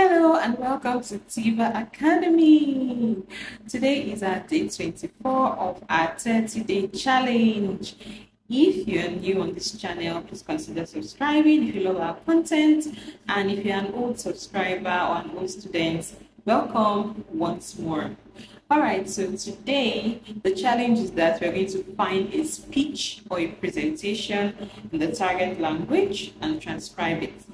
Hello and welcome to TIBAA Academy. Today is our day 24 of our 30 day challenge. If you're new on this channel, please consider subscribing if you love our content. And if you're an old subscriber or an old student, welcome once more. All right, so today the challenge is that we're going to find a speech or a presentation in the target language and transcribe it.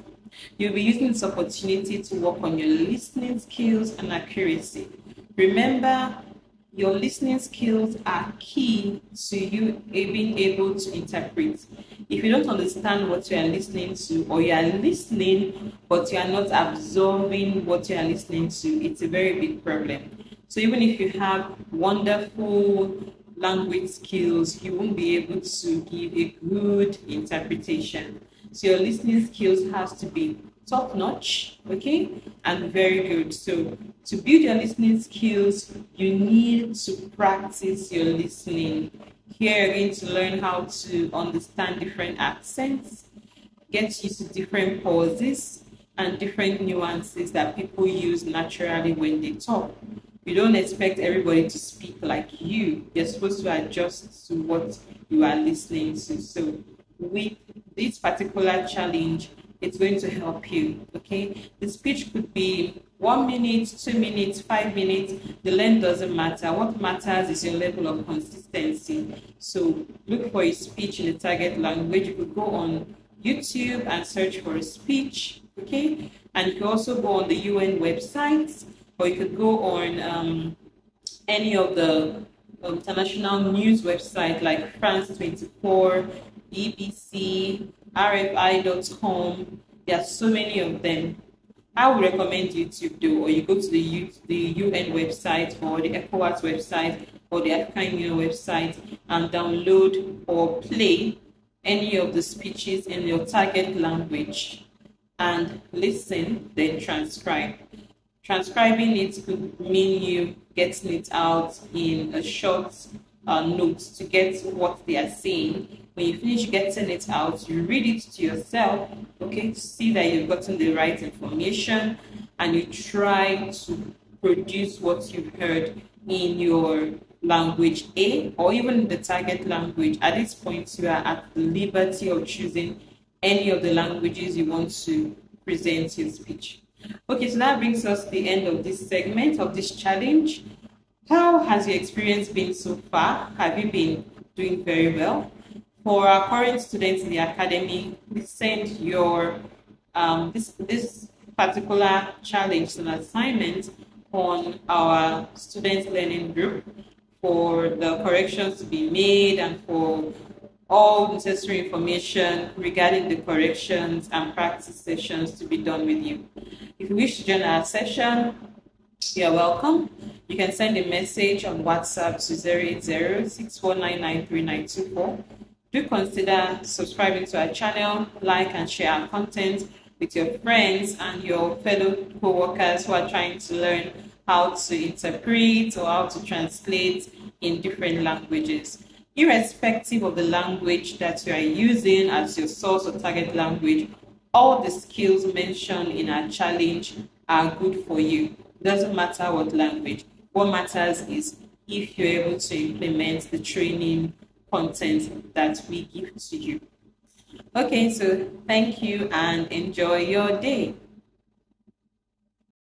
You'll be using this opportunity to work on your listening skills and accuracy. Remember, your listening skills are key to you being able to interpret. If you don't understand what you are listening to, or you are listening but you are not absorbing what you are listening to, it's a very big problem. So even if you have wonderful language skills, you won't be able to give a good interpretation. So your listening skills has to be top notch, okay, and very good. So to build your listening skills, you need to practice your listening. Here you're going to learn how to understand different accents, get used to different pauses and different nuances that people use naturally when they talk. You don't expect everybody to speak like you. You're supposed to adjust to what you are listening to. So with this particular challenge, it's going to help you. Okay, the speech could be one minute, two minutes, five minutes. The length doesn't matter. What matters is your level of consistency. So look for a speech in the target language. You could go on YouTube and search for a speech. Okay, and you can also go on the UN website, or you could go on um, any of the international news website like France 24, BBC, RFI.com. There are so many of them. I would recommend YouTube though, or you go to the, U, the UN website or the ECOWAS website or the African Union website and download or play any of the speeches in your target language and listen, then transcribe. Transcribing it could mean you getting it out in a short uh, note to get what they are saying when you finish getting it out, you read it to yourself, okay, to see that you've gotten the right information and you try to produce what you've heard in your language A or even the target language. At this point, you are at the liberty of choosing any of the languages you want to present your speech. Okay, so that brings us to the end of this segment of this challenge. How has your experience been so far? Have you been doing very well? For our current students in the academy, we send your um, this this particular challenge and assignment on our student learning group for the corrections to be made and for all necessary information regarding the corrections and practice sessions to be done with you. If you wish to join our session, you're welcome. You can send a message on WhatsApp to 080 do consider subscribing to our channel, like and share our content with your friends and your fellow co-workers who are trying to learn how to interpret or how to translate in different languages. Irrespective of the language that you are using as your source or target language, all the skills mentioned in our challenge are good for you. Doesn't matter what language. What matters is if you're able to implement the training content that we give to you. Okay, so thank you and enjoy your day.